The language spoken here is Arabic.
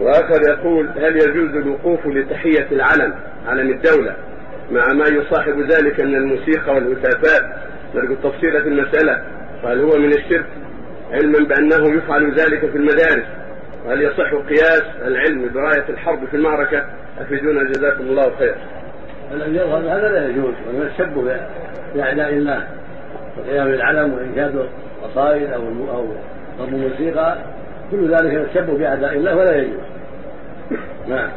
واخر يقول هل يجوز الوقوف لتحية العلم علم الدولة مع ما يصاحب ذلك من الموسيقى والهتافات؟ نرجو التفصيل في المسألة. فهل هو من الشرك علما بأنه يفعل ذلك في المدارس؟ وهل يصح قياس العلم برايه الحرب في المعركة؟ أفيدونا جزاكم الله خير. الذي يظهر هذا لا يجوز ومن السب باعداء الله وقيام العلم وانشاد قصائد أو ضرب الموسيقى. كل ذلك يسب بأعداء الله ولا يجوز. نعم.